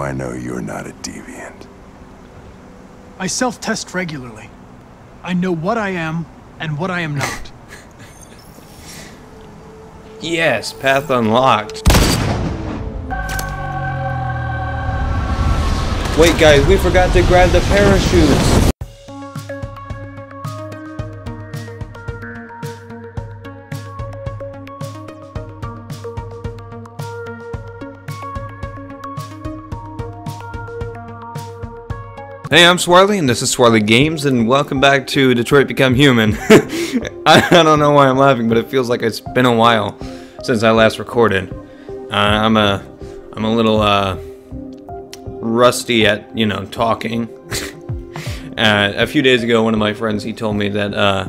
I know you're not a deviant? I self-test regularly. I know what I am and what I am not. Yes, path unlocked. Wait guys, we forgot to grab the parachutes. Hey, I'm Swarley, and this is Swarley Games, and welcome back to Detroit Become Human. I, I don't know why I'm laughing, but it feels like it's been a while since I last recorded. Uh, I'm a, I'm a little uh, rusty at you know talking. uh, a few days ago, one of my friends he told me that uh,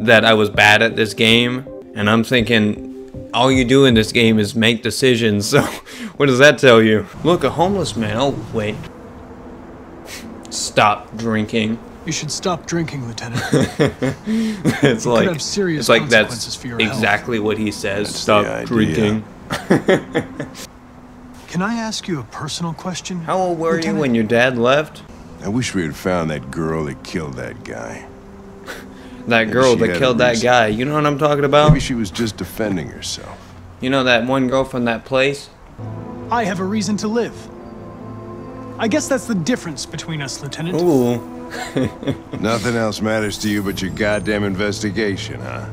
that I was bad at this game, and I'm thinking all you do in this game is make decisions. So, what does that tell you? Look, a homeless man. Oh wait. Stop drinking. You should stop drinking, Lieutenant. it's could like have serious it's like consequences that's for your health. exactly what he says. That's Stop drinking. Can I ask you a personal question? How old were you when your dad left? I wish we had found that girl that killed that guy. That girl that killed that guy. You know what I'm talking about? Maybe she was just defending herself. You know that one girl from that place? I have a reason to live. I guess that's the difference between us, Lieutenant. Ooh. Nothing else matters to you but your goddamn investigation, huh?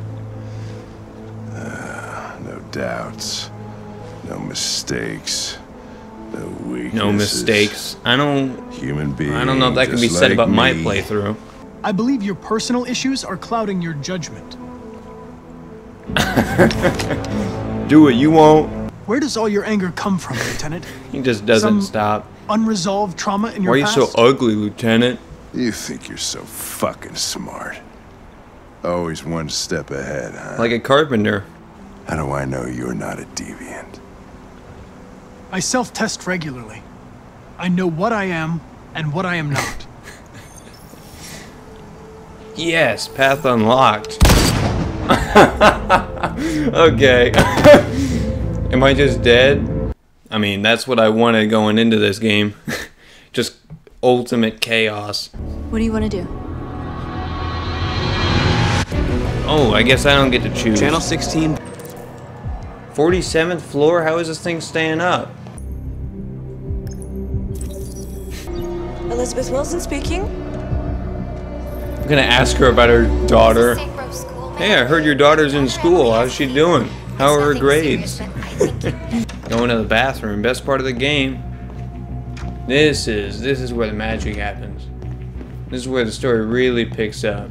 Uh, no doubts, no mistakes, no weaknesses. No mistakes. I don't Human beings. I don't know if that can be said like about my playthrough. I believe your personal issues are clouding your judgment. Do what you won't. Where does all your anger come from, Lieutenant? He just doesn't Some- stop. Unresolved trauma in your Why are you past? so ugly, Lieutenant? You think you're so fucking smart. Always one step ahead, huh? Like a carpenter. How do I know you're not a deviant? I self-test regularly. I know what I am and what I am not. Yes, path unlocked. okay. Am I just dead? I mean, that's what I wanted going into this game. just ultimate chaos. What do you want to do? Oh, I guess I don't get to choose. Channel 16. 47th floor? How is this thing staying up? Elizabeth Wilson speaking. I'm gonna ask her about her daughter. Hey, I heard your daughter's in school. How's she doing? How are her grades? Going to the bathroom. Best part of the game. This is this is where the magic happens. This is where the story really picks up.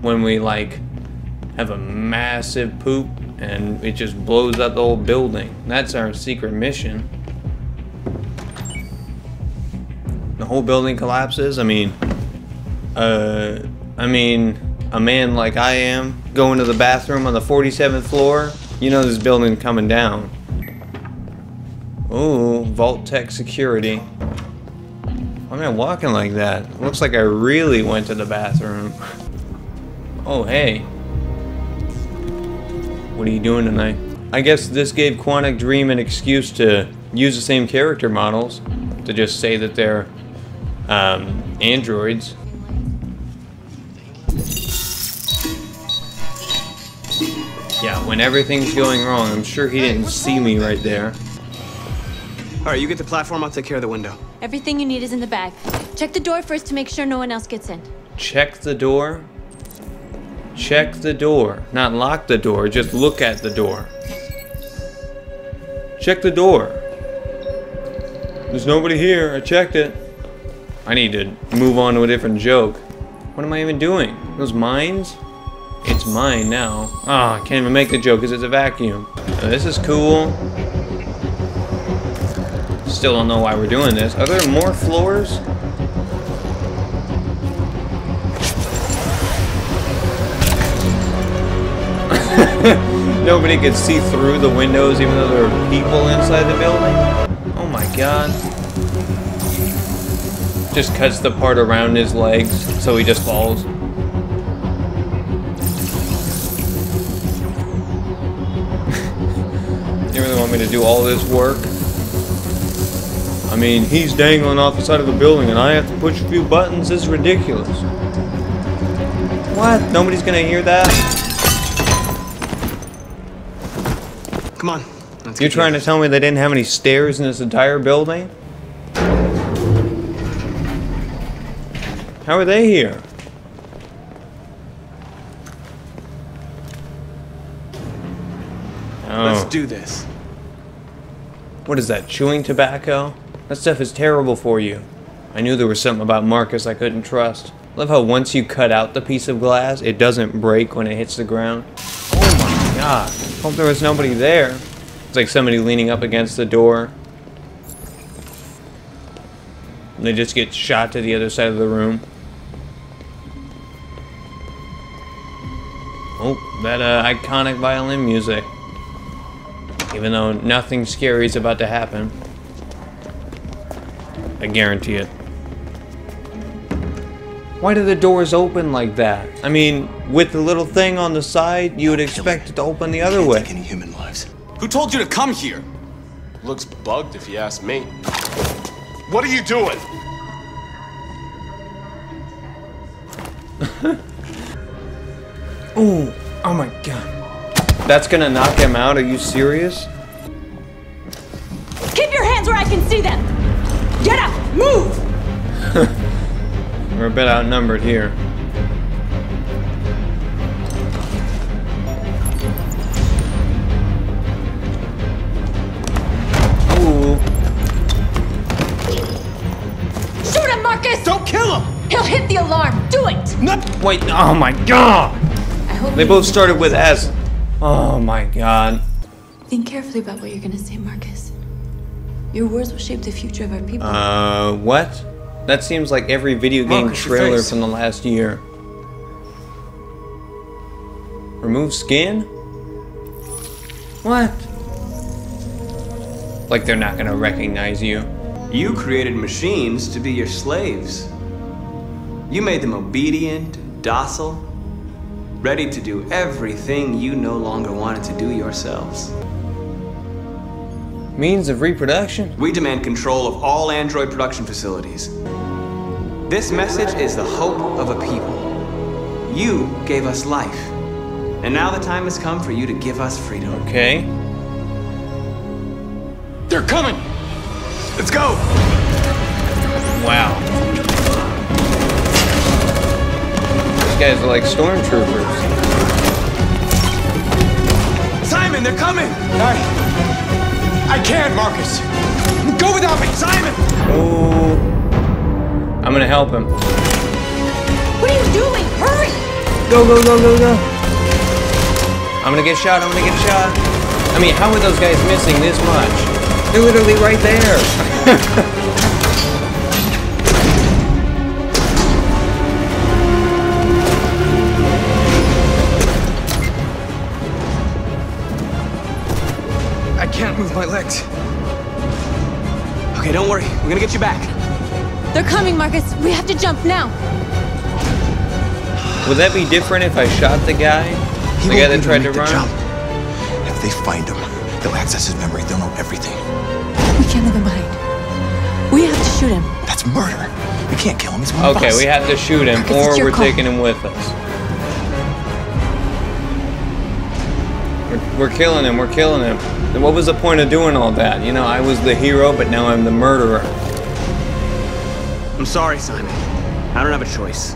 When we like have a massive poop and it just blows up the whole building. That's our secret mission. The whole building collapses. I mean, uh, I mean, a man like I am going to the bathroom on the 47th floor. You know this building coming down. Ooh, Vault Tech security. Why am I walking like that? Looks like I really went to the bathroom. Oh, hey. What are you doing tonight? I guess this gave Quantic Dream an excuse to use the same character models to just say that they're um, androids. Yeah, when everything's going wrong, I'm sure he didn't see me right there. All right, you get the platform. I'll take care of the window. Everything you need is in the bag. Check the door first to make sure no one else gets in. Check the door. Check the door. Not lock the door, just look at the door. Check the door. There's nobody here. I checked it. I need to move on to a different joke. What am I even doing? Those mines? It's mine now. Ah, I can't even make the joke because it's a vacuum. Now, this is cool. Still don't know why we're doing this. Are there more floors? Nobody could see through the windows even though there were people inside the building? Oh my god. Just cuts the part around his legs so he just falls. you really want me to do all this work? I mean, he's dangling off the side of the building and I have to push a few buttons. This is ridiculous. What? Nobody's gonna hear that? Come on. Let's You're trying to tell me they didn't have any stairs in this entire building? How are they here? Let's Oh, do this. what is that? Chewing tobacco? That stuff is terrible for you. I knew there was something about Marcus I couldn't trust. Love how once you cut out the piece of glass, it doesn't break when it hits the ground. Oh my god. Hope there was nobody there. It's like somebody leaning up against the door. And they just get shot to the other side of the room. Oh, that uh, iconic violin music. Even though nothing scary is about to happen. I guarantee it. Why do the doors open like that? I mean, with the little thing on the side, you would expect it to open the other way. take any human lives. Who told you to come here? Looks bugged if you ask me. What are you doing? Ooh, oh my god. That's gonna knock him out? Are you serious? Keep your hands where I can see them! Get up! Move! We're a bit outnumbered here. Ooh. Shoot him, Marcus! Don't kill him! He'll hit the alarm! Do it! No. Wait, oh my god! I hope They both started with S. Oh my god. Think carefully about what you're gonna say, Marcus. Your words will shape the future of our people. Uh, what? That seems like every video game Marcus, trailer from the last year. Remove skin? What? Like they're not gonna recognize you. You created machines to be your slaves. You made them obedient, docile, ready to do everything you no longer wanted to do yourselves. Means of reproduction? We demand control of all android production facilities. This message is the hope of a people. You gave us life. And now the time has come for you to give us freedom. Okay. They're coming! Let's go! Wow. These guys are like stormtroopers. Simon, they're coming! I. I can't, Marcus. Go without me, Simon. Oh. I'm gonna help him. what are you doing? Hurry! Go, go, go, go, go. I'm gonna get shot, I'm gonna get shot. I mean, how are those guys missing this much? They're literally right there. can't move my legs. Okay, don't worry. We're gonna get you back. They're coming, Marcus. We have to jump now. Would that be different if I shot the guy? He the won't guy that tried to make run? jump. If they find him, they'll access his memory. They'll know everything. We can't leave him behind. We have to shoot him. That's murder. We can't kill him. He's one of Okay, we have to shoot him, Marcus, or we're call. taking him with us. We're, we're killing him, we're killing him. Then what was the point of doing all that? You know, I was the hero, but now I'm the murderer. I'm sorry, Simon. I don't have a choice.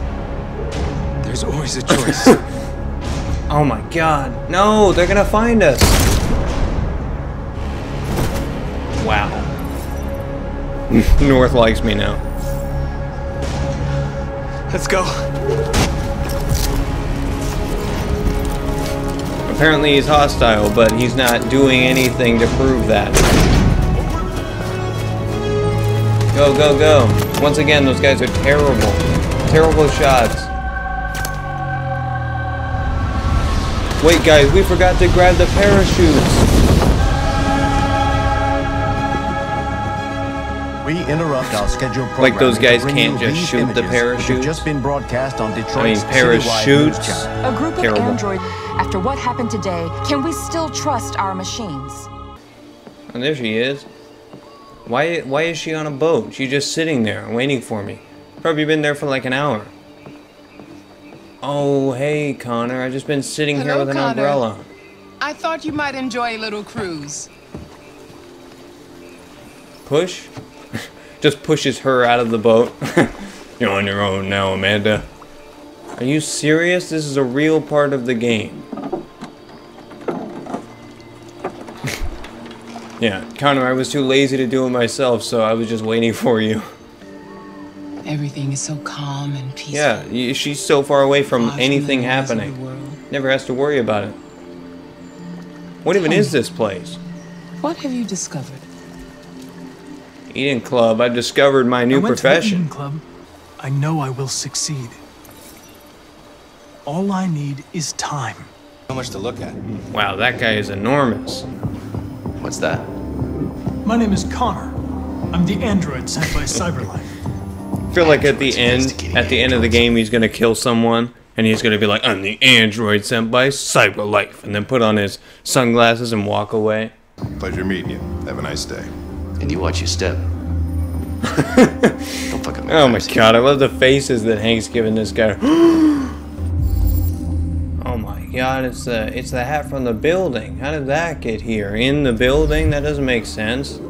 There's always a choice. Oh my god. No, they're gonna find us. Wow. North likes me now. Let's go. Apparently he's hostile, but he's not doing anything to prove that. Go, go, go. Once again, those guys are terrible. Terrible shots. Wait, guys, we forgot to grab the parachutes. We interrupt our scheduled program. Like those guys can't just shoot the Which parachutes? just been broadcast on I mean, Detroit's citywide parachutes. news channel. A group Terrible. of android. After what happened today, can we still trust our machines? And there she is. Why why is she on a boat? She's just sitting there waiting for me. Probably been there for like an hour. Oh, hey Connor, I've just been sitting here with an Connor. umbrella. I thought you might enjoy a little cruise. Push? just pushes her out of the boat. You're on your own now, Amanda. Are you serious? This is a real part of the game. yeah, Connor, I was too lazy to do it myself, so I was just waiting for you. Everything is so calm and peaceful. Yeah, she's so far away from anything the noise of the happening. Never has to worry about it. What even Tell is this place? What have you discovered? Eating club. I've discovered my new I went to the profession. Eden Club. I know I will succeed. All I need is time. So much to look at. Wow, that guy is enormous. What's that? My name is Connor. I'm the android sent by Cyberlife. I feel like at the end, at the end of the game, he's gonna kill someone, and he's gonna be like, "I'm the android sent by Cyberlife," and then put on his sunglasses and walk away. Pleasure meeting you. Have a nice day. And you watch your step. Don't fucking make Oh my god, I love the faces that Hank's giving this guy. oh my god, it's the it's the hat from the building. How did that get here? In the building? That doesn't make sense.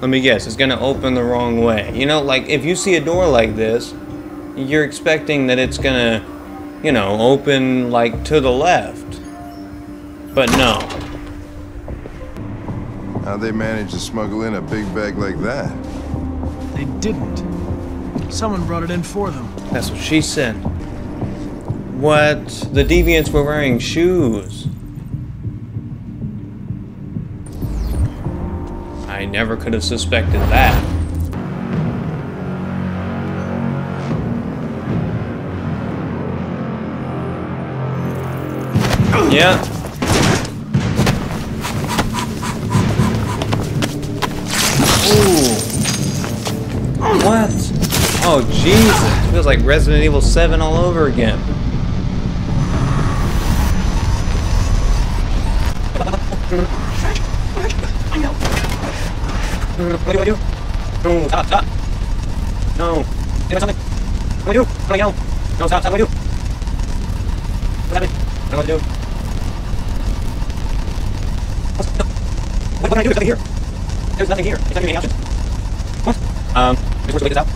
Let me guess, it's gonna open the wrong way. You know, like if you see a door like this, you're expecting that it's gonna, you know, open like to the left. But no. How'd they manage to smuggle in a big bag like that? They didn't. Someone brought it in for them. That's what she said. What? The deviants were wearing shoes. I never could have suspected that. Yeah. Ooh. What? Oh, Jesus. Feels like Resident Evil 7 all over again. What do I do? No, stop, stop. No. Do something. What do I do? What do I yell? No, stop, stop. What do I do? What's happening? I don't know what to do. What's, no. What, what can I do? There's nothing here. There's nothing here. It's not any options. What? Um, we're to wait this out?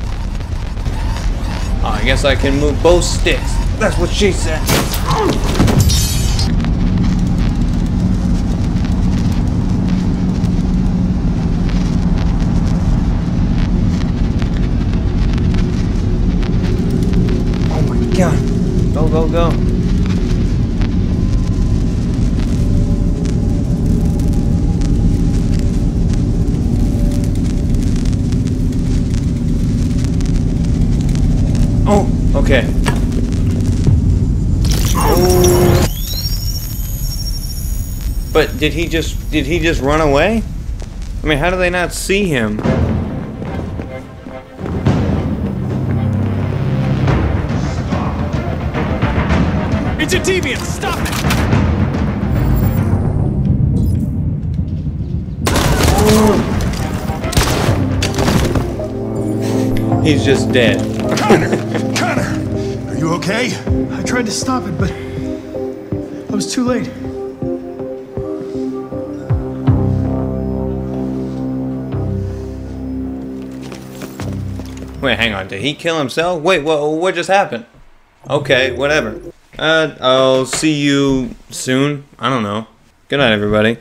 Oh, I guess I can move both sticks. That's what she said. Oh my god. Go, go, go. Oh, okay. Oh. But did he just did he just run away? I mean, how do they not see him? He's just dead. Connor! Connor! Are you okay? I tried to stop it, but I was too late. Wait, hang on. Did he kill himself? Wait, what? What just happened? Okay, whatever. Uh, I'll see you soon. I don't know. Good night, everybody.